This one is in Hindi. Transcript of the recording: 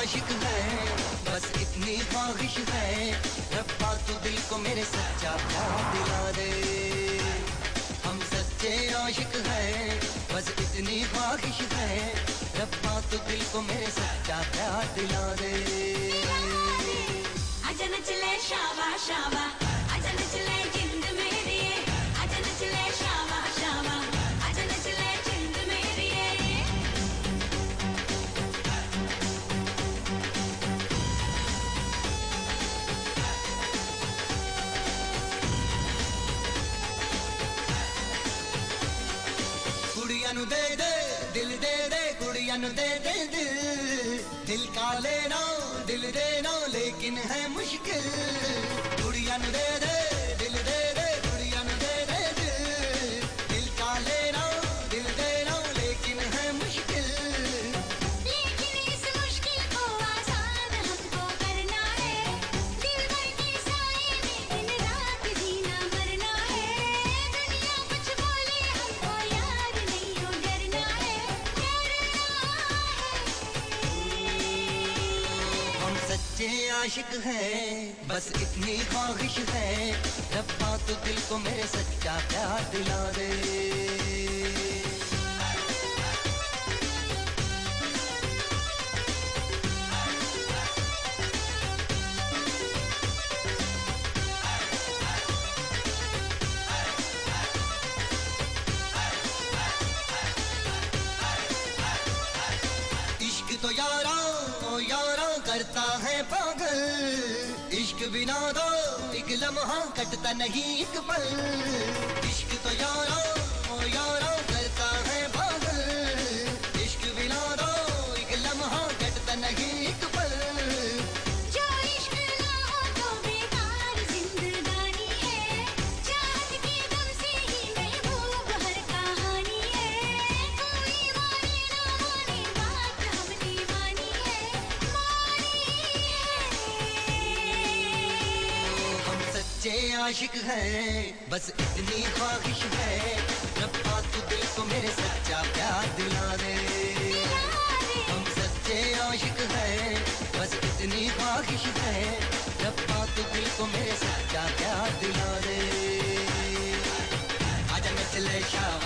आशिक है, बस इतनी ख्वाहिश है। रब्बा तू दिल को मेरे सच्चा प्यार दिला दे। हम सच्चे आशिक है, बस इतनी ख्वाहिश है। रब्बा तू दिल को मेरे सच्चा प्यार दिला दे। अजन चले शाबा शाबा अजन चले दे गुड़िया दे दे दिल। दिल का लेना दिल देना लेकिन है मुश्किल। सच्चे आशिक हैं, बस इतनी ख्वाहिश है। रब्बा तो दिल को मेरे सच्चा प्यार दिला दे। तो यारा, ओ यारा। करता है पागल। इश्क बिना दो, एक लम्हा कटता नहीं एक पल। इश्क तो यारा, ओ यारा। सच्चे आशिक है, बस इतनी ख्वाहिश है। रब्बा तू दिल को मेरे सच्चा प्यार दिला दे। हम सच्चे आशिक है, बस इतनी ख्वाहिश है। रब्बा तू दिल को मेरे सच्चा प्यार दिला दे। आजा मैं चले शाम।